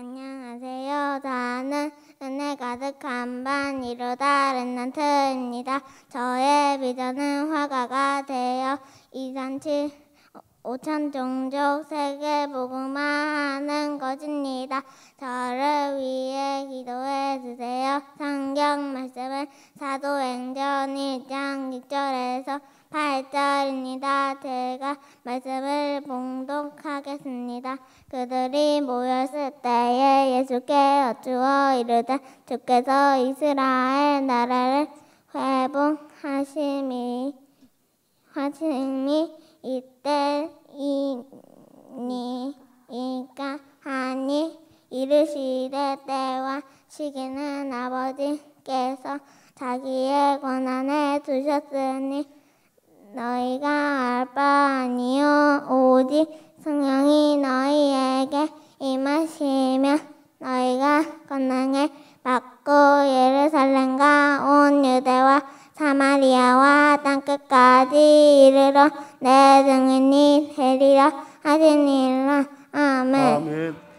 안녕하세요. 저는 은혜 가득한 반 이루다 렌난트입니다. 저의 비전은 화가가 되어 이산치 오천 종족 세계 복음화하는 것입니다. 저를 위해 기도해 주세요. 성경 말씀은 사도행전 1장 6절에서 8절입니다. 제가 말씀을 봉독하겠습니다. 그들 이르되 주께서 이스라엘 나라를 회복하심이 하심이 이때이니까 하니 이르시되 때와 시기는 아버지께서 자기의 권한에 두셨으니 너희가 알 바 아니요. 오직 성령이 너희에게 임하시면 너희가 권능을 받고 예루살렘과 온 유대와 사마리아와 땅끝까지 이르러 내 증인이 되리라 하시니라 아멘. 아멘.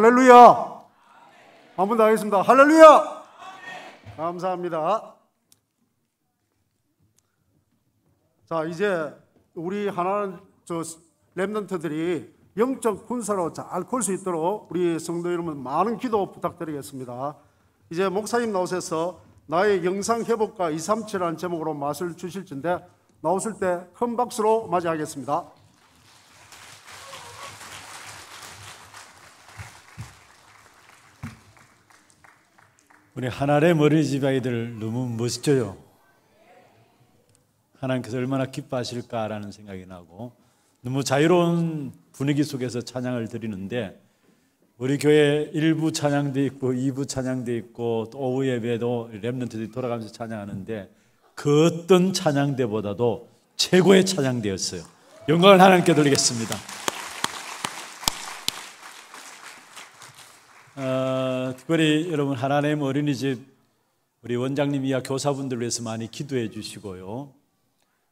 할렐루야. 한 번 더 하겠습니다. 할렐루야. 감사합니다. 자, 이제 우리 하나 저 랩런트들이 영적 군사로 잘 콜 수 있도록 우리 성도 여러분 많은 기도 부탁드리겠습니다. 이제 목사님 나오셔서 나의 영상 회복과 237이라는 제목으로 맛을 주실 텐데 나오실 때 큰 박수로 맞이하겠습니다. 우리 하나의 어린이집 아이들 너무 멋져요. 하나님께서 얼마나 기뻐하실까라는 생각이 나고 너무 자유로운 분위기 속에서 찬양을 드리는데 우리 교회 1부 찬양도 있고 2부 찬양도 있고 또 오후 예배도 랩런트들이 돌아가면서 찬양하는데 그 어떤 찬양대보다도 최고의 찬양대였어요. 영광을 하나님께 돌리겠습니다. 어, 특별히 여러분 하나님 어린이집 우리 원장님 이하 교사분들 위해서 많이 기도해 주시고요.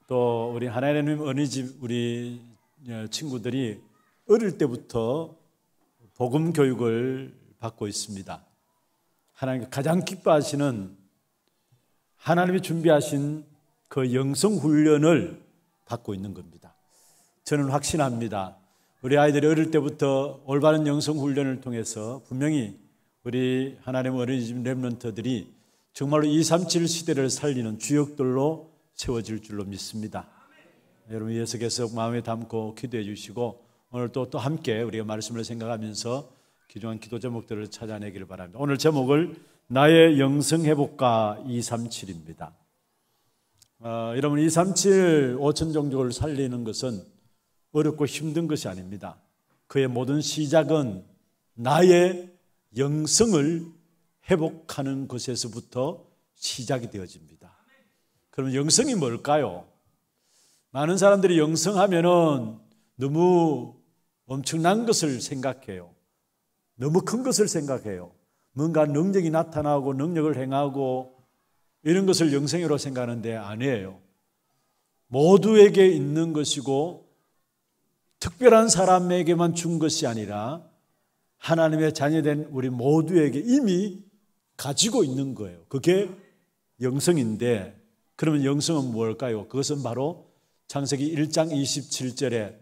또 우리 하나님 어린이집 우리 어, 친구들이 어릴 때부터 복음 교육을 받고 있습니다. 하나님 가장 기뻐하시는 하나님이 준비하신 그 영성 훈련을 받고 있는 겁니다. 저는 확신합니다. 우리 아이들이 어릴 때부터 올바른 영성 훈련을 통해서 분명히 우리 하나님 어린이집 랩런터들이 정말로 237 시대를 살리는 주역들로 세워질 줄로 믿습니다. 여러분 예수 계속 마음에 담고 기도해 주시고 오늘 또, 또 함께 우리가 말씀을 생각하면서 기중한 기도 제목들을 찾아내기를 바랍니다. 오늘 제목을 나의 영성 회복가 237입니다. 어, 여러분 237 5천 종족을 살리는 것은 어렵고 힘든 것이 아닙니다. 그의 모든 시작은 나의 영성을 회복하는 것에서부터 시작이 되어집니다. 그럼 영성이 뭘까요? 많은 사람들이 영성하면은 너무 엄청난 것을 생각해요. 너무 큰 것을 생각해요. 뭔가 능력이 나타나고 능력을 행하고 이런 것을 영성으로 생각하는데 아니에요. 모두에게 있는 것이고 특별한 사람에게만 준 것이 아니라 하나님의 자녀된 우리 모두에게 이미 가지고 있는 거예요. 그게 영성인데 그러면 영성은 무엇일까요? 그것은 바로 창세기 1장 27절에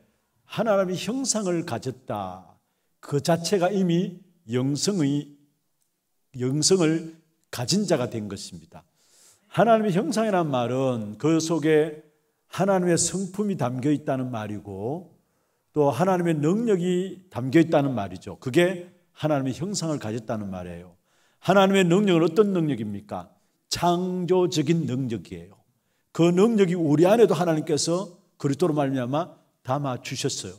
하나님의 형상을 가졌다. 그 자체가 이미 영성의 영성을 가진 자가 된 것입니다. 하나님의 형상이란 말은 그 속에 하나님의 성품이 담겨 있다는 말이고 또 하나님의 능력이 담겨 있다는 말이죠. 그게 하나님의 형상을 가졌다는 말이에요. 하나님의 능력은 어떤 능력입니까? 창조적인 능력이에요. 그 능력이 우리 안에도 하나님께서 그리스도로 말미암아 담아 주셨어요.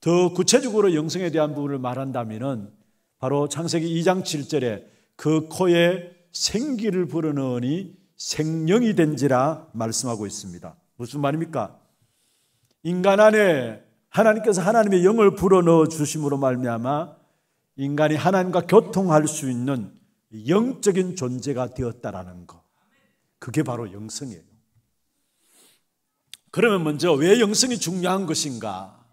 더 구체적으로 영성에 대한 부분을 말한다면은 바로 창세기 2장 7절에 그 코에 생기를 불어넣으니 생명이 된지라 말씀하고 있습니다. 무슨 말입니까? 인간 안에 하나님께서 하나님의 영을 불어넣어 주심으로 말미암아 인간이 하나님과 교통할 수 있는 영적인 존재가 되었다라는 것. 그게 바로 영성이에요. 그러면 먼저 왜 영성이 중요한 것인가?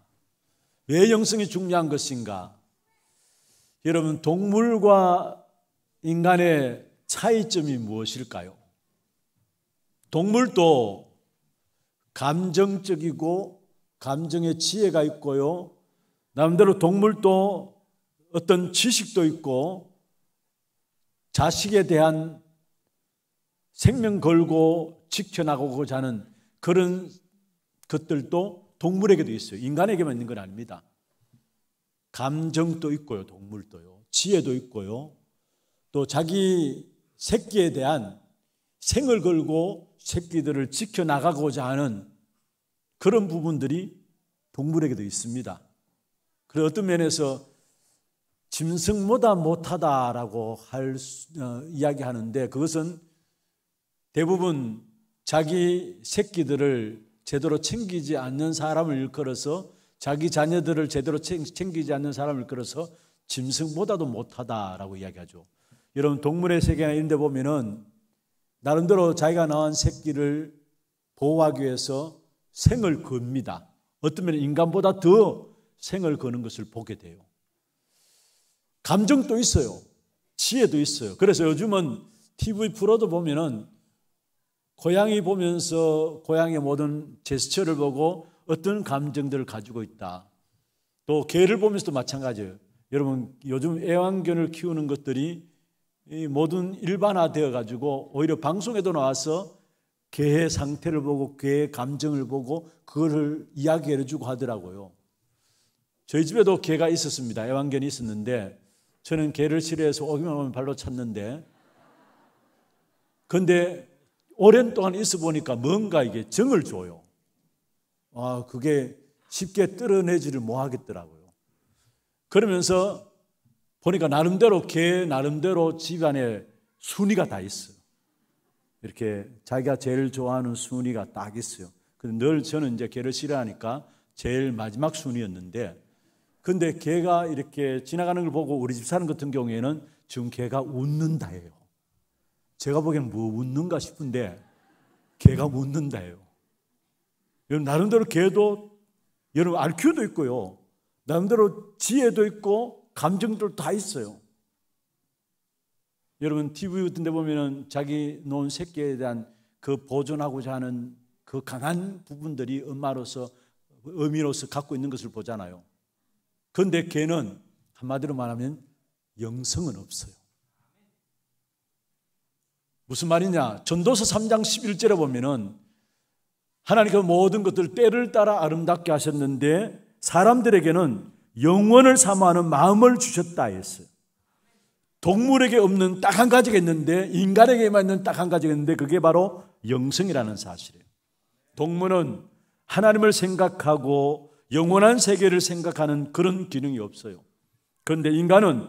왜 영성이 중요한 것인가? 여러분, 동물과 인간의 차이점이 무엇일까요? 동물도 감정적이고 감정의 지혜가 있고요. 남대로 동물도 어떤 지식도 있고 자식에 대한 생명 걸고 지켜나가고자 하는 그런 것들도 동물에게도 있어요. 인간에게만 있는 건 아닙니다. 감정도 있고요, 동물도요. 지혜도 있고요. 또 자기 새끼에 대한 생을 걸고 새끼들을 지켜나가고자 하는 그런 부분들이 동물에게도 있습니다. 그리고 어떤 면에서 짐승보다 못하다라고 할 어, 이야기하는데 그것은 대부분 자기 새끼들을 제대로 챙기지 않는 사람을 일컬어서 자기 자녀들을 제대로 챙기지 않는 사람을 일컬어서 짐승보다도 못하다라고 이야기하죠. 여러분 동물의 세계나 이런 데 보면은 나름대로 자기가 낳은 새끼를 보호하기 위해서 생을 겁니다. 어떤 면 인간보다 더 생을 거는 것을 보게 돼요. 감정도 있어요. 지혜도 있어요. 그래서 요즘은 TV 프로도 보면은 고양이 보면서 고양이의 모든 제스처를 보고 어떤 감정들을 가지고 있다. 또 개를 보면서도 마찬가지예요. 여러분 요즘 애완견을 키우는 것들이 이 모든 일반화되어 가지고 오히려 방송에도 나와서 개의 상태를 보고 개의 감정을 보고 그거를 이야기해 주고 하더라고요. 저희 집에도 개가 있었습니다. 애완견이 있었는데 저는 개를 싫어해서 오기만 하면 발로 찼는데 근데 오랜 동안 있어 보니까 뭔가 이게 정을 줘요. 아, 그게 쉽게 뜯어내지를 못하겠더라고요. 그러면서 보니까 나름대로 개 나름대로 집안에 순위가 다 있어요. 이렇게 자기가 제일 좋아하는 순위가 딱 있어요. 근데 늘 저는 이제 개를 싫어하니까 제일 마지막 순위였는데 근데 개가 이렇게 지나가는 걸 보고 우리 집 사는 같은 경우에는 지금 개가 웃는다예요. 제가 보기에는 뭐 웃는가 싶은데 개가 웃는다예요. 여러분 나름대로 개도 여러분 RQ도 있고요. 나름대로 지혜도 있고 감정도 다 있어요. 여러분 TV 같은 데 보면은 자기 놓은 새끼에 대한 그 보존하고자 하는 그 강한 부분들이 엄마로서 의미로서 갖고 있는 것을 보잖아요. 그런데 걔는 한마디로 말하면 영성은 없어요. 무슨 말이냐? 전도서 3장 11절에 보면은 하나님께서 모든 것들 때를 따라 아름답게 하셨는데 사람들에게는 영원을 사모하는 마음을 주셨다 했어요. 동물에게 없는 딱 한 가지가 있는데 인간에게만 있는 딱 한 가지가 있는데 그게 바로 영성이라는 사실이에요. 동물은 하나님을 생각하고 영원한 세계를 생각하는 그런 기능이 없어요. 그런데 인간은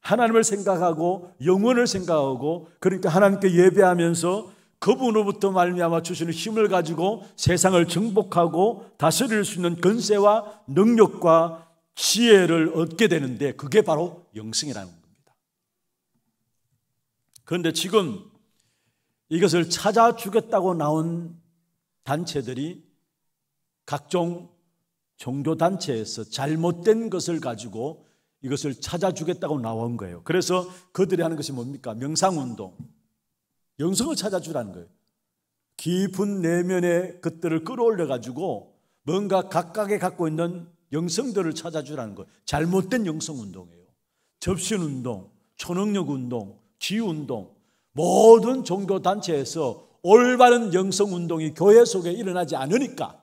하나님을 생각하고 영원을 생각하고 그러니까 하나님께 예배하면서 그분으로부터 말미암아 주시는 힘을 가지고 세상을 정복하고 다스릴 수 있는 근세와 능력과 지혜를 얻게 되는데 그게 바로 영성이라는 겁니다. 그런데 지금 이것을 찾아주겠다고 나온 단체들이 각종 종교단체에서 잘못된 것을 가지고 이것을 찾아주겠다고 나온 거예요. 그래서 그들이 하는 것이 뭡니까? 명상운동. 영성을 찾아주라는 거예요. 깊은 내면의 것들을 끌어올려 가지고 뭔가 각각에 갖고 있는 영성들을 찾아주라는 거예요. 잘못된 영성 운동이에요. 접신 운동, 초능력 운동, 지유 운동, 모든 종교 단체에서 올바른 영성 운동이 교회 속에 일어나지 않으니까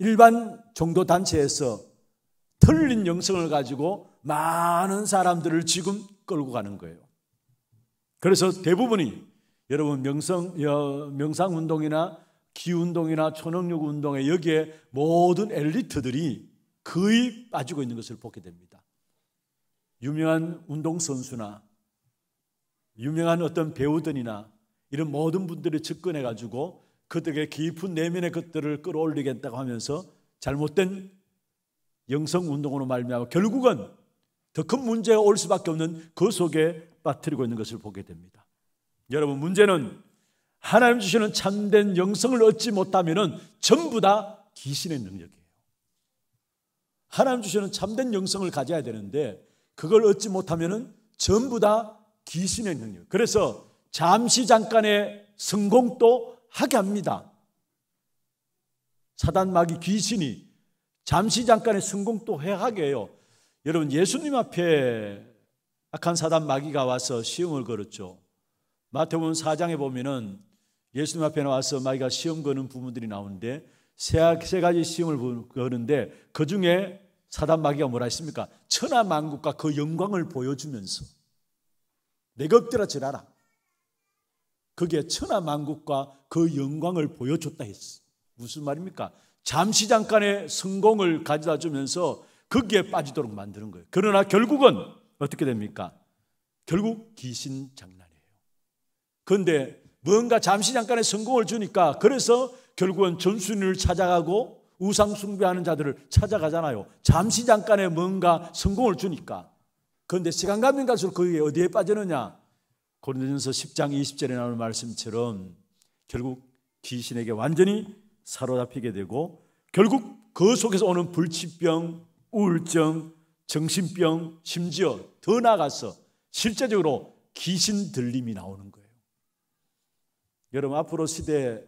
일반 종교 단체에서 틀린 영성을 가지고 많은 사람들을 지금 끌고 가는 거예요. 그래서 대부분이 여러분 명성 명상 운동이나 기운동이나 초능력 운동에 여기에 모든 엘리트들이 거의 빠지고 있는 것을 보게 됩니다. 유명한 운동선수나 유명한 어떤 배우들이나 이런 모든 분들이 접근해 가지고 그들에게 깊은 내면의 것들을 끌어올리겠다고 하면서 잘못된 영성 운동으로 말미암아 결국은 더 큰 문제가 올 수밖에 없는 그 속에 빠뜨리고 있는 것을 보게 됩니다. 여러분 문제는 하나님 주시는 참된 영성을 얻지 못하면 전부 다 귀신의 능력이에요. 하나님 주시는 참된 영성을 가져야 되는데 그걸 얻지 못하면 전부 다 귀신의 능력. 그래서 잠시 잠깐의 성공도 하게 합니다. 사단 마귀 귀신이 잠시 잠깐의 성공도 해하게 해요. 여러분 예수님 앞에 악한 사단 마귀가 와서 시험을 걸었죠. 마태복음 4장에 보면은 예수님 앞에 나와서 마귀가 시험 거는 부분들이 나오는데 세, 세 가지 시험을 거는데 그 중에 사단 마귀가 뭐라 했습니까? 천하 만국과 그 영광을 보여주면서 내가 엎드려 지라라. 그게 천하 만국과 그 영광을 보여줬다 했어. 무슨 말입니까? 잠시 잠깐의 성공을 가져다 주면서 거기에 빠지도록 만드는 거예요. 그러나 결국은 어떻게 됩니까? 결국 귀신 장난이에요. 그런데 뭔가 잠시 잠깐의 성공을 주니까 그래서 결국은 전순위를 찾아가고 우상 숭배하는 자들을 찾아가잖아요. 잠시 잠깐의 뭔가 성공을 주니까. 그런데 시간 가면 갈수록 그게 어디에 빠지느냐? 고린도전서 10장 20절에 나오는 말씀처럼 결국 귀신에게 완전히 사로잡히게 되고 결국 그 속에서 오는 불치병, 우울증, 정신병, 심지어 더 나아가서 실제적으로 귀신 들림이 나오는 거예요. 여러분 앞으로 시대에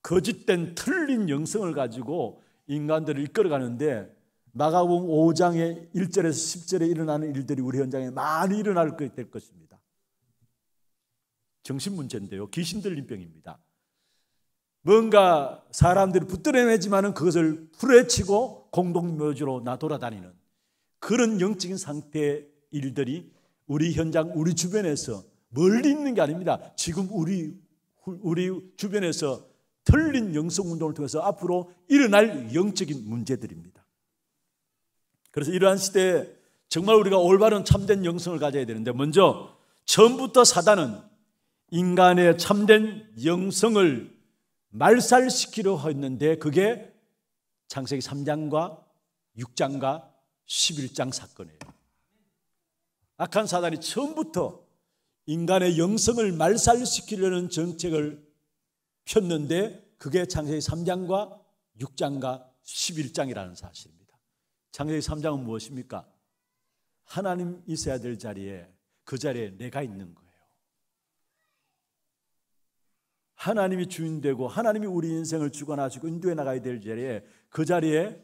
거짓된 틀린 영성을 가지고 인간들을 이끌어가는데 마가복음 5장의 1절에서 10절에 일어나는 일들이 우리 현장에 많이 일어날 것될 것입니다. 정신 문제인데요. 귀신 들린 병입니다. 뭔가 사람들이 붙들어내지만은 그것을 풀어치고 공동묘지로 나 돌아다니는 그런 영적인 상태의 일들이 우리 현장, 우리 주변에서 멀리 있는 게 아닙니다. 지금 우리 우리 주변에서 틀린 영성 운동을 통해서 앞으로 일어날 영적인 문제들입니다. 그래서 이러한 시대에 정말 우리가 올바른 참된 영성을 가져야 되는데 먼저 처음부터 사단은 인간의 참된 영성을 말살시키려 했는데 그게 창세기 3장과 6장과 11장 사건이에요. 악한 사단이 처음부터 인간의 영성을 말살시키려는 정책을 폈는데 그게 창세기 3장과 6장과 11장이라는 사실입니다. 창세기 3장은 무엇입니까? 하나님 있어야 될 자리에 그 자리에 내가 있는 거예요. 하나님이 주인 되고 하나님이 우리 인생을 주관하시고 인도해 나가야 될 자리에 그 자리에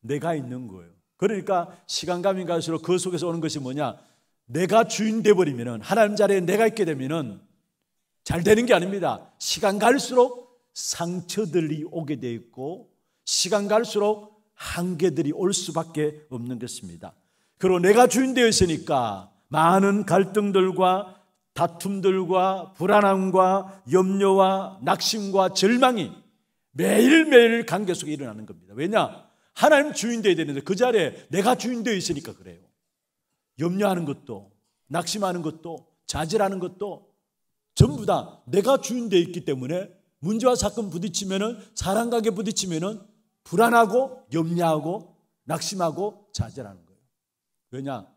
내가 있는 거예요. 그러니까 시간 감이 갈수록 그 속에서 오는 것이 뭐냐? 내가 주인 돼 버리면은 하나님 자리에 내가 있게 되면은 잘 되는 게 아닙니다. 시간 갈수록 상처들이 오게 돼 있고 시간 갈수록 한계들이 올 수밖에 없는 것입니다. 그리고 내가 주인 되어 있으니까 많은 갈등들과 다툼들과 불안함과 염려와 낙심과 절망이 매일매일 관계 속에 일어나는 겁니다. 왜냐? 하나님 주인 되어야 되는데 그 자리에 내가 주인 되어 있으니까 그래요. 염려하는 것도 낙심하는 것도 자질하는 것도 전부 다 내가 주인 되어 있기 때문에 문제와 사건 부딪히면은 사람 관계 부딪히면은 불안하고 염려하고 낙심하고 자질하는 거예요. 왜냐?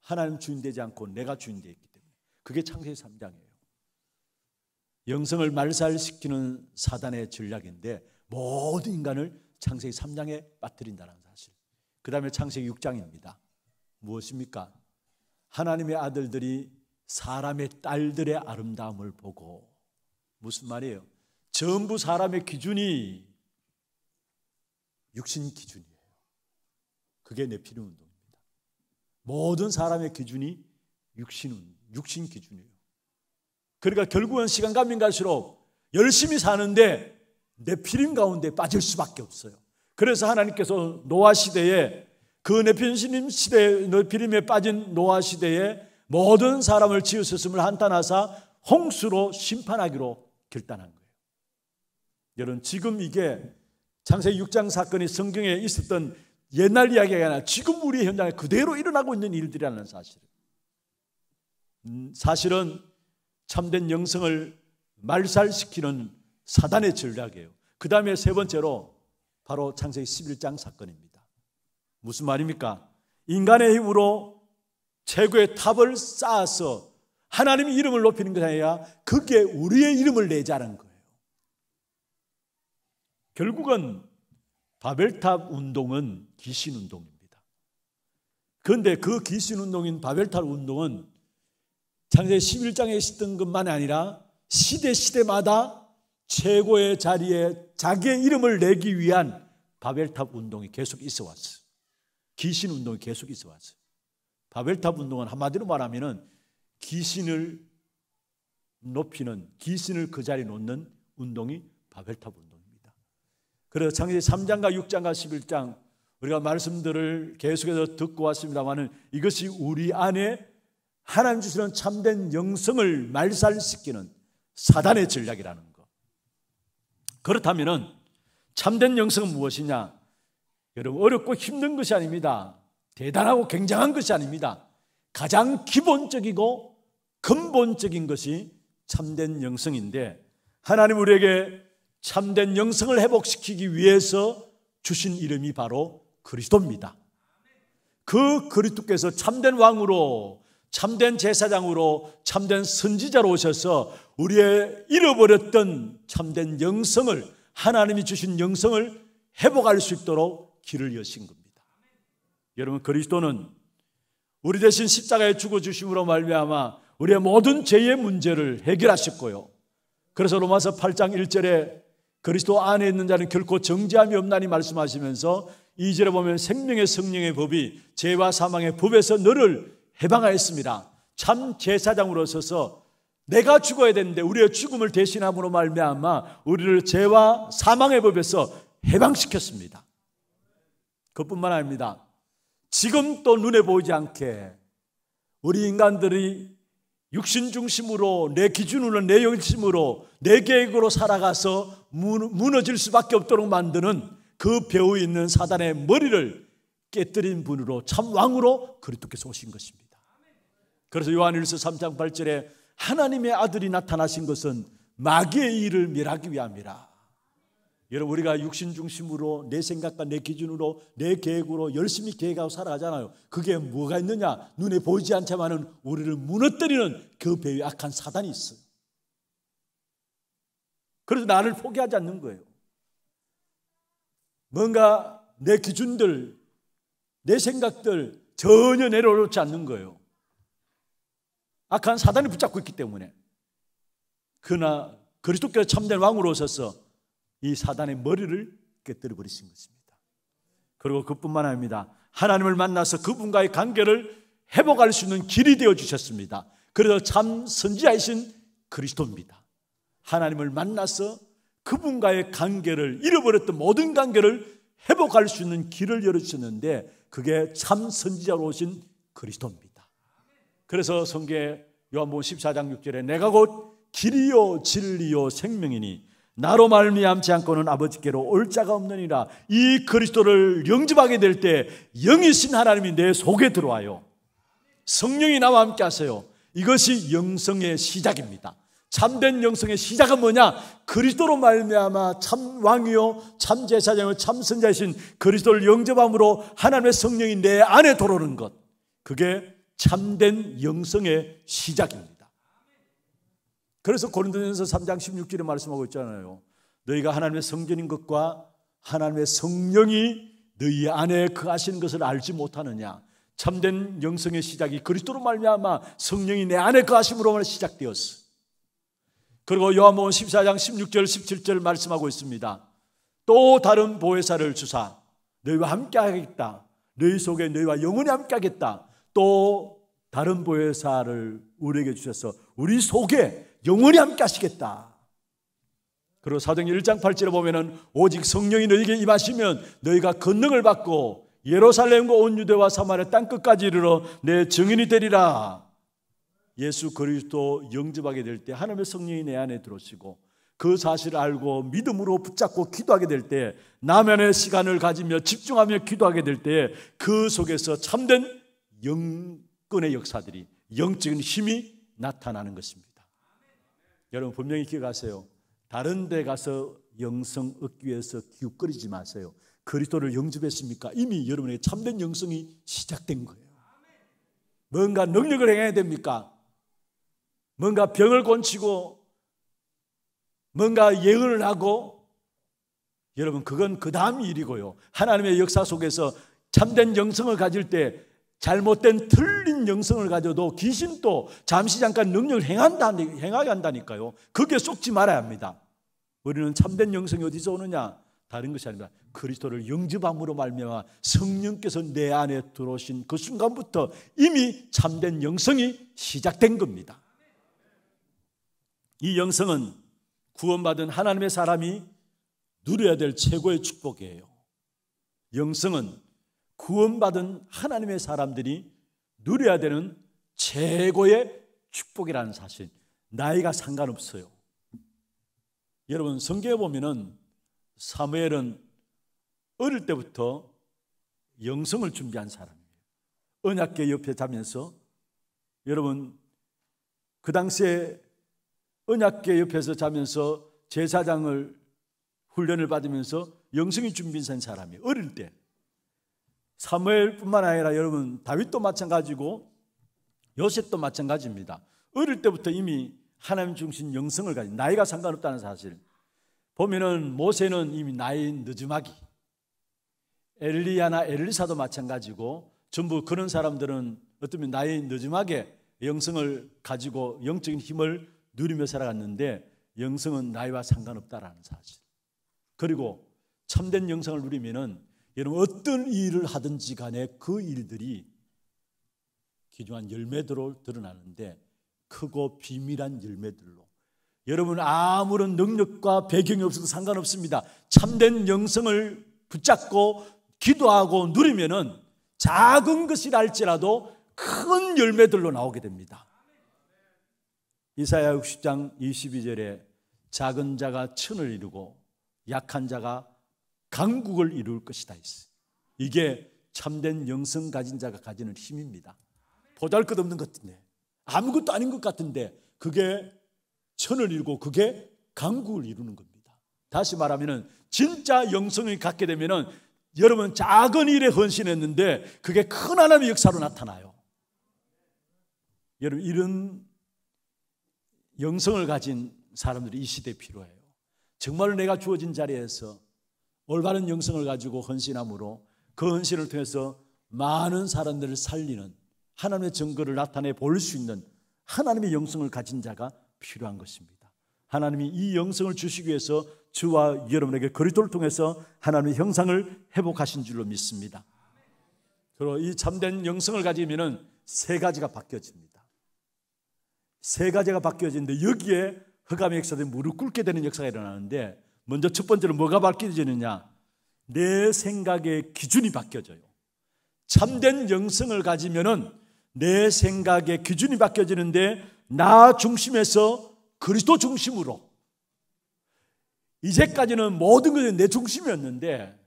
하나님 주인 되지 않고 내가 주인 되어 있기 때문에. 그게 창세기 3장이에요. 영성을 말살시키는 사단의 전략인데 모든 인간을 창세기 3장에 빠뜨린다는 사실. 그 다음에 창세기 6장입니다. 무엇입니까? 하나님의 아들들이 사람의 딸들의 아름다움을 보고 무슨 말이에요? 전부 사람의 기준이 육신 기준이에요. 그게 내피리 운동입니다. 모든 사람의 기준이 육신, 육신 기준이에요. 그러니까 결국은 시간 가면 갈수록 열심히 사는데 내피림 가운데 빠질 수밖에 없어요. 그래서 하나님께서 노아 시대에 그 네피림 시대 네피림에 빠진 노아 시대에 모든 사람을 지으셨음을 한탄하사 홍수로 심판하기로 결단한 거예요. 여러분 지금 이게 창세기 6장 사건이 성경에 있었던 옛날 이야기가 아니라 지금 우리 현장에 그대로 일어나고 있는 일들이라는 사실. 음, 사실은 참된 영성을 말살시키는 사단의 전략이에요. 그 다음에 세 번째로 바로 창세기 11장 사건입니다. 무슨 말입니까? 인간의 힘으로 최고의 탑을 쌓아서 하나님의 이름을 높이는 것이 아니라 그게 우리의 이름을 내자는 거예요. 결국은 바벨탑 운동은 귀신 운동입니다. 그런데 그 귀신 운동인 바벨탑 운동은 창세 11장에 있었던 것만 아니라 시대 시대마다 최고의 자리에 자기의 이름을 내기 위한 바벨탑 운동이 계속 있어 왔어요. 귀신 운동이 계속 있어 왔어요. 바벨탑 운동은 한마디로 말하면은 귀신을 높이는 귀신을 그 자리에 놓는 운동이 바벨탑 운동입니다. 그래서 창세기 3장과 6장과 11장 우리가 말씀들을 계속해서 듣고 왔습니다만은 이것이 우리 안에 하나님 주시는 참된 영성을 말살시키는 사단의 전략이라는 것. 그렇다면은 참된 영성은 무엇이냐? 여러분 어렵고 힘든 것이 아닙니다. 대단하고 굉장한 것이 아닙니다. 가장 기본적이고 근본적인 것이 참된 영성인데 하나님 우리에게 참된 영성을 회복시키기 위해서 주신 이름이 바로 그리스도입니다. 그 그리스도께서 참된 왕으로 참된 제사장으로 참된 선지자로 오셔서 우리의 잃어버렸던 참된 영성을 하나님이 주신 영성을 회복할 수 있도록 길을 여신 겁니다. 여러분 그리스도는 우리 대신 십자가에 죽어 주심으로 말미암아 우리의 모든 죄의 문제를 해결하셨고요. 그래서 로마서 8장 1절에 그리스도 안에 있는 자는 결코 정죄함이 없나니 말씀하시면서 2절에 보면 생명의 성령의 법이 죄와 사망의 법에서 너를 해방하였습니다. 참 제사장으로 서서 내가 죽어야 되는데 우리의 죽음을 대신함으로 말미암아 우리를 죄와 사망의 법에서 해방시켰습니다. 그뿐만 아닙니다. 지금 또 눈에 보이지 않게 우리 인간들이 육신 중심으로 내 기준으로 내 영심으로 내 계획으로 살아가서 무너질 수밖에 없도록 만드는 그 배우 있는 사단의 머리를 깨뜨린 분으로 참 왕으로 그리스도께서 오신 것입니다. 그래서 요한일서 3장 8절에 하나님의 아들이 나타나신 것은 마귀의 일을 멸하기 위함이라. 여러분 우리가 육신 중심으로 내 생각과 내 기준으로 내 계획으로 열심히 계획하고 살아가잖아요. 그게 뭐가 있느냐? 눈에 보이지 않지만은 우리를 무너뜨리는 그 배에 악한 사단이 있어요. 그래서 나를 포기하지 않는 거예요. 뭔가 내 기준들, 내 생각들 전혀 내려놓지 않는 거예요. 악한 사단이 붙잡고 있기 때문에. 그러나 그리스도께서 참된 왕으로 오셔서 이 사단의 머리를 깨뜨려 버리신 것입니다. 그리고 그뿐만 아닙니다. 하나님을 만나서 그분과의 관계를 회복할 수 있는 길이 되어 주셨습니다. 그래서 참 선지자이신 그리스도입니다. 하나님을 만나서 그분과의 관계를 잃어버렸던 모든 관계를 회복할 수 있는 길을 열어 주셨는데 그게 참 선지자로 오신 그리스도입니다. 그래서 성계 요한복음 14장 6절에 내가 곧 길이요 진리요 생명이니 나로 말미암지 않고는 아버지께로 올 자가 없느니라 이 그리스도를 영접하게 될 때 영이신 하나님이 내 속에 들어와요 성령이 나와 함께 하세요 이것이 영성의 시작입니다 참된 영성의 시작은 뭐냐? 그리스도로 말미암아 참 왕이요 참 제사장이요 참 선자이신 그리스도를 영접함으로 하나님의 성령이 내 안에 들어오는 것. 그게 참된 영성의 시작입니다. 그래서 고린도전서 3장 16절에 말씀하고 있잖아요. 너희가 하나님의 성전인 것과 하나님의 성령이 너희 안에 거하시는 것을 알지 못하느냐? 참된 영성의 시작이 그리스도로 말미암아 성령이 내 안에 거하심으로 시작되었어. 그리고 요한복음 14장 16절 17절 말씀하고 있습니다. 또 다른 보혜사를 주사 너희와 함께 하겠다. 너희 속에 너희와 영원히 함께 하겠다. 또 다른 보혜사를 우리에게 주셔서 우리 속에 영원히 함께 하시겠다. 그리고 사도행 1장 8절에 보면은 오직 성령이 너희에게 임하시면 너희가 권능을 받고 예루살렘과 온 유대와 사마리아 땅 끝까지 이르러 내 증인이 되리라. 예수 그리스도 영접하게 될 때 하나님의 성령이 내 안에 들어오시고 그 사실을 알고 믿음으로 붙잡고 기도하게 될 때 나면의 시간을 가지며 집중하며 기도하게 될 때 그 속에서 참된 영권의 역사들이 영적인 힘이 나타나는 것입니다. 여러분 분명히 기억하세요. 다른 데 가서 영성 얻기 위해서 기웃거리지 마세요. 그리스도를 영접했습니까? 이미 여러분의 참된 영성이 시작된 거예요. 뭔가 능력을 행해야 됩니까? 뭔가 병을 고치고 뭔가 예언을 하고 여러분 그건 그 다음 일이고요. 하나님의 역사 속에서 참된 영성을 가질 때 잘못된 틀린 영성을 가져도 귀신도 잠시 잠깐 능력을 행한다, 행하게 한다니까요. 그게 쏙지 말아야 합니다. 우리는 참된 영성이 어디서 오느냐? 다른 것이 아니라 그리스도를 영접함으로 말미암아 성령께서 내 안에 들어오신 그 순간부터 이미 참된 영성이 시작된 겁니다. 이 영성은 구원받은 하나님의 사람이 누려야 될 최고의 축복이에요. 영성은 구원받은 하나님의 사람들이 누려야 되는 최고의 축복이라는 사실. 나이가 상관없어요. 여러분 성경에 보면은 사무엘은 어릴 때부터 영성을 준비한 사람이에요. 언약계 옆에 자면서 여러분 그 당시에 언약계 옆에서 자면서 제사장을 훈련을 받으면서 영성이 준비된 사람이 어릴 때 사무엘뿐만 아니라 여러분 다윗도 마찬가지고 요셉도 마찬가지입니다. 어릴 때부터 이미 하나님 중심 영성을 가진 나이가 상관없다는 사실. 보면은 모세는 이미 나이 늦음하기. 엘리야나 엘리사도 마찬가지고 전부 그런 사람들은 어쩌면 나이 늦음하게 영성을 가지고 영적인 힘을 누리며 살아갔는데 영성은 나이와 상관없다라는 사실. 그리고 참된 영성을 누리면은 여러분 어떤 일을 하든지 간에 그 일들이 귀중한 열매들로 드러나는데 크고 비밀한 열매들로 여러분 아무런 능력과 배경이 없어도 상관없습니다. 참된 영성을 붙잡고 기도하고 누리면은 작은 것이랄지라도 큰 열매들로 나오게 됩니다. 이사야 60장 22절에 작은 자가 천을 이루고 약한 자가 강국을 이룰 것이다. 이게 참된 영성 가진 자가 가지는 힘입니다. 보잘 것 없는 것 같은데 아무것도 아닌 것 같은데 그게 천을 이루고 그게 강국을 이루는 겁니다. 다시 말하면은 진짜 영성을 갖게 되면은 여러분 작은 일에 헌신했는데 그게 큰 하나님의 역사로 나타나요. 여러분 이런 영성을 가진 사람들이 이 시대에 필요해요. 정말 내가 주어진 자리에서 올바른 영성을 가지고 헌신함으로 그 헌신을 통해서 많은 사람들을 살리는 하나님의 증거를 나타내 볼 수 있는 하나님의 영성을 가진 자가 필요한 것입니다. 하나님이 이 영성을 주시기 위해서 주와 여러분에게 그리스도를 통해서 하나님의 형상을 회복하신 줄로 믿습니다. 그리고 이 참된 영성을 가지면은 세 가지가 바뀌어집니다. 세 가지가 바뀌어지는데 여기에 흑암의 역사들이 무릎 꿇게 되는 역사가 일어나는데 먼저 첫 번째로 뭐가 바뀌어지느냐? 내 생각의 기준이 바뀌어져요. 참된 영성을 가지면은 내 생각의 기준이 바뀌어지는데 나 중심에서 그리스도 중심으로 이제까지는 모든 것이 내 중심이었는데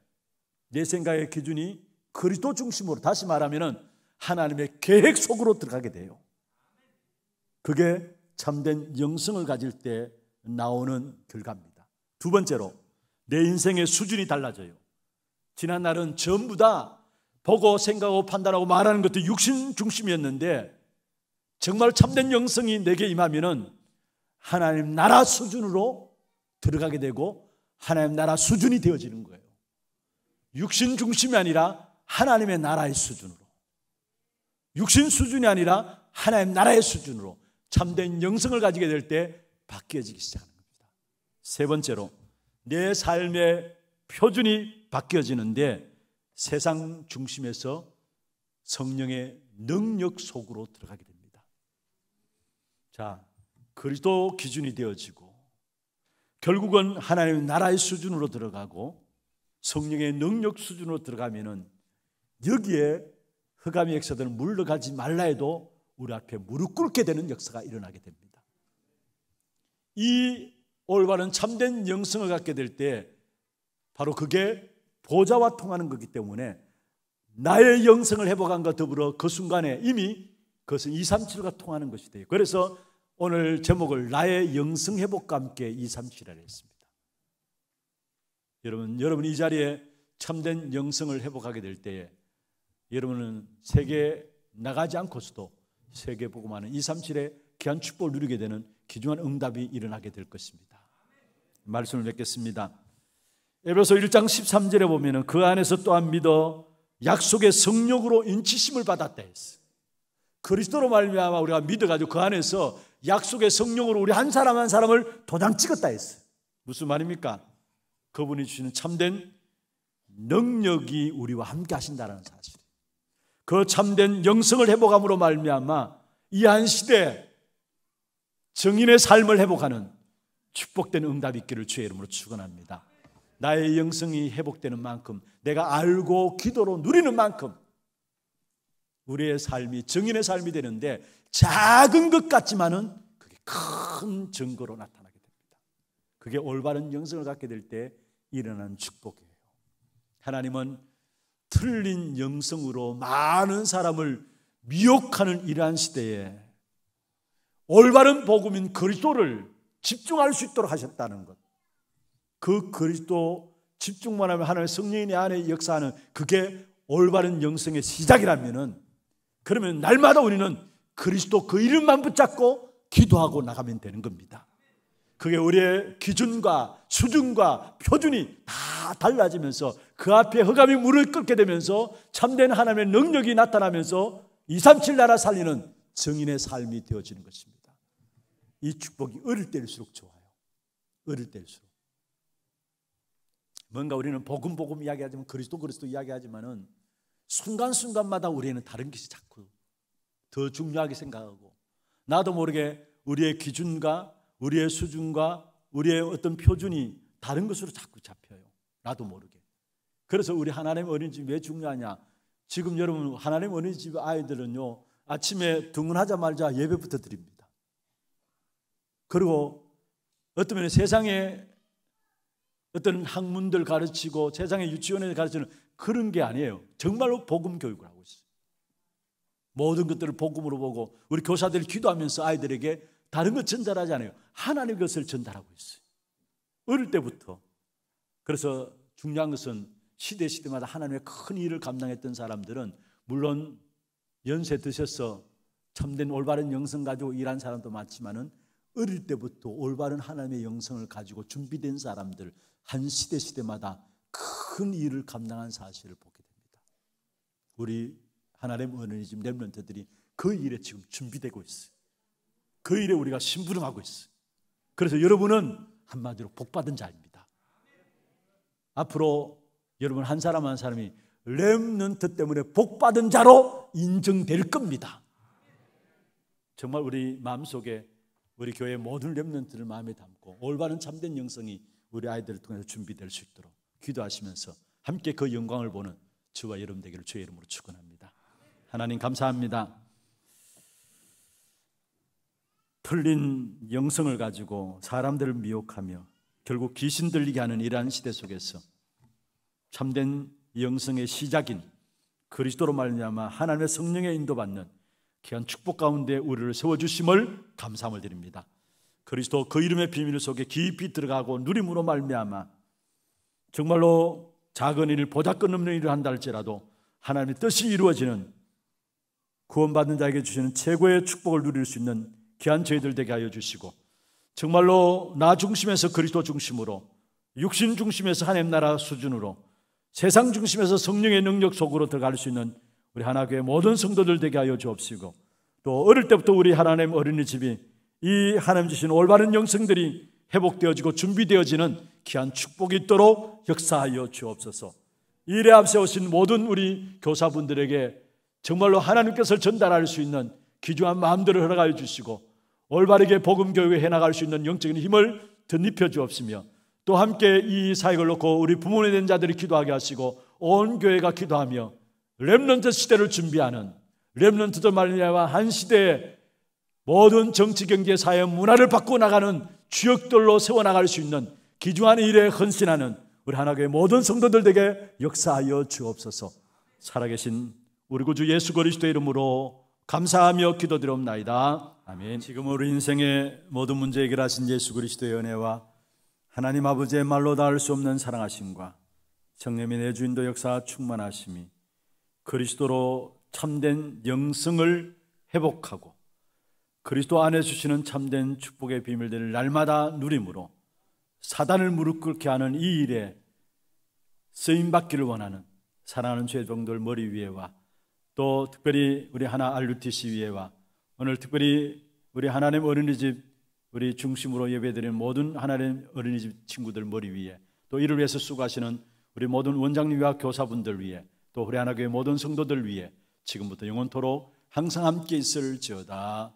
내 생각의 기준이 그리스도 중심으로 다시 말하면은 하나님의 계획 속으로 들어가게 돼요. 그게 참된 영성을 가질 때 나오는 결과입니다. 두 번째로 내 인생의 수준이 달라져요. 지난 날은 전부 다 보고 생각하고 판단하고 말하는 것도 육신 중심이었는데 정말 참된 영성이 내게 임하면은 하나님 나라 수준으로 들어가게 되고 하나님 나라 수준이 되어지는 거예요. 육신 중심이 아니라 하나님의 나라의 수준으로. 육신 수준이 아니라 하나님 나라의 수준으로 참된 영성을 가지게 될 때 바뀌어지기 시작하는 겁니다. 세 번째로 내 삶의 표준이 바뀌어지는데 세상 중심에서 성령의 능력 속으로 들어가게 됩니다. 자, 그리스도 기준이 되어지고 결국은 하나님의 나라의 수준으로 들어가고 성령의 능력 수준으로 들어가면은 여기에 흑암의 역사들은 물러가지 말라 해도 우리 앞에 무릎 꿇게 되는 역사가 일어나게 됩니다. 이 올바른 참된 영성을 갖게 될 때 바로 그게 보좌와 통하는 거기 때문에 나의 영성을 회복한과 더불어 그 순간에 이미 그것은 237과 통하는 것이 돼요. 그래서 오늘 제목을 나의 영성 회복과 함께 237이라 했습니다. 여러분, 여러분 이 자리에 참된 영성을 회복하게 될 때에 여러분은 세계 나가지 않고서도 세계 복음하는 237의 귀한 축복을 누리게 되는 귀중한 응답이 일어나게 될 것입니다. 말씀을 맺겠습니다. 에베소 1장 13절에 보면은 그 안에서 또한 믿어 약속의 성령으로 인치심을 받았다 했어. 그리스도로 말미암아 우리가 믿어가지고 그 안에서 약속의 성령으로 우리 한 사람 한 사람을 도장 찍었다 했어. 무슨 말입니까? 그분이 주시는 참된 능력이 우리와 함께 하신다는 사실. 그 참된 영성을 회복함으로 말미암아 이 한 시대 정인의 삶을 회복하는 축복된 응답이 있기를 주의 이름으로 축원합니다. 나의 영성이 회복되는 만큼 내가 알고 기도로 누리는 만큼 우리의 삶이 정인의 삶이 되는데 작은 것 같지만은 그게 큰 증거로 나타나게 됩니다. 그게 올바른 영성을 갖게 될 때 일어나는 축복이에요. 하나님은 틀린 영성으로 많은 사람을 미혹하는 이러한 시대에 올바른 복음인 그리스도를 집중할 수 있도록 하셨다는 것. 그 그리스도 집중만 하면 하나님의 성령이 내 안에 역사하는 그게 올바른 영성의 시작이라면은 그러면 날마다 우리는 그리스도 그 이름만 붙잡고 기도하고 나가면 되는 겁니다. 그게 우리의 기준과 수준과 표준이 다 달라지면서 그 앞에 허감이 물을 끓게 되면서 참된 하나님의 능력이 나타나면서 237 나라 살리는 정인의 삶이 되어지는 것입니다. 이 축복이 어릴 때일수록 좋아요. 어릴 때일수록 뭔가 우리는 복음 복음 이야기하지만 그리스도 그리스도 이야기하지만은 순간순간마다 우리는 다른 것이 자꾸 더 중요하게 생각하고 나도 모르게 우리의 기준과 우리의 수준과 우리의 어떤 표준이 다른 것으로 자꾸 잡혀요. 나도 모르게. 그래서 우리 하나님 어린이집이 왜 중요하냐? 지금 여러분 하나님 어린이집 아이들은요 아침에 등원하자마자 예배부터 드립니다. 그리고 어떤 세상에 어떤 학문들 가르치고 세상의 유치원에 가르치는 그런 게 아니에요. 정말로 복음 교육을 하고 있어요. 모든 것들을 복음으로 보고 우리 교사들이 기도하면서 아이들에게 다른 것 전달하지 않아요. 하나님의 것을 전달하고 있어요. 어릴 때부터. 그래서 중요한 것은 시대 시대마다 하나님의 큰 일을 감당했던 사람들은 물론 연세 드셔서 참된 올바른 영성 가지고 일한 사람도 많지만은 어릴 때부터 올바른 하나님의 영성을 가지고 준비된 사람들 한 시대 시대마다 큰 일을 감당한 사실을 보게 됩니다. 우리 하나님 은혜이 지금 렘런트들이 그 일에 지금 준비되고 있어요. 그 일에 우리가 심부름하고 있어요. 그래서 여러분은 한마디로 복받은 자입니다. 앞으로 여러분 한 사람 한 사람이 렘넌트 때문에 복받은 자로 인정될 겁니다. 정말 우리 마음속에 우리 교회 모든 렘넌트를 마음에 담고 올바른 참된 영성이 우리 아이들을 통해서 준비될 수 있도록 기도하시면서 함께 그 영광을 보는 저와 여러분 되기를 주의 이름으로 축원합니다. 하나님 감사합니다. 틀린 영성을 가지고 사람들을 미혹하며 결국 귀신 들리게 하는 이러한 시대 속에서 참된 영성의 시작인 그리스도로 말미암아 하나님의 성령의 인도받는 귀한 축복 가운데 우리를 세워 주심을 감사함을 드립니다. 그리스도 그 이름의 비밀 속에 깊이 들어가고 누림으로 말미암아 정말로 작은 일을 보잘것없는 일을 한다 할지라도 하나님의 뜻이 이루어지는 구원받는 자에게 주시는 최고의 축복을 누릴 수 있는 귀한 저희들 되게 하여 주시고 정말로 나 중심에서 그리스도 중심으로 육신 중심에서 하나님 나라 수준으로 세상 중심에서 성령의 능력 속으로 들어갈 수 있는 우리 하나교회 모든 성도들 되게 하여 주옵시고 또 어릴 때부터 우리 하나님 어린이집이 이 하나님 주신 올바른 영성들이 회복되어지고 준비되어지는 귀한 축복이 있도록 역사하여 주옵소서. 일에 앞세우신 모든 우리 교사분들에게 정말로 하나님께서 전달할 수 있는 귀중한 마음들을 허락하여 주시고 올바르게 복음 교육에 해나갈 수 있는 영적인 힘을 덧입혀 주옵시며 또 함께 이 사역을 놓고 우리 부모님 된 자들이 기도하게 하시고 온 교회가 기도하며 렘넌트 시대를 준비하는 렘넌트들 말미암아 한 시대에 모든 정치, 경제, 사회, 문화를 바꾸어 나가는 주역들로 세워 나갈 수 있는 기중한 일에 헌신하는 우리 하나교회 모든 성도들에게 역사하여 주옵소서 살아계신 우리 구주 예수 그리스도의 이름으로 감사하며 기도드리옵나이다. 아멘. 지금 우리 인생의 모든 문제 해결하신 예수 그리스도의 은혜와 하나님 아버지의 말로 닿을 수 없는 사랑하심과 성령의 내 주인도 역사 충만하심이 그리스도로 참된 영성을 회복하고 그리스도 안에 주시는 참된 축복의 비밀들을 날마다 누림으로 사단을 무릎 꿇게 하는 이 일에 쓰임 받기를 원하는 사랑하는 죄종들 머리 위에와 또 특별히 우리 하나 RUTC 위에와 오늘 특별히 우리 하나님 어린이집 우리 중심으로 예배드리는 모든 하나님 어린이집 친구들 머리 위에 또 이를 위해서 수고하시는 우리 모든 원장님과 교사분들 위에 또 우리 하나교회 모든 성도들 위해 지금부터 영원토록 항상 함께 있을지어다.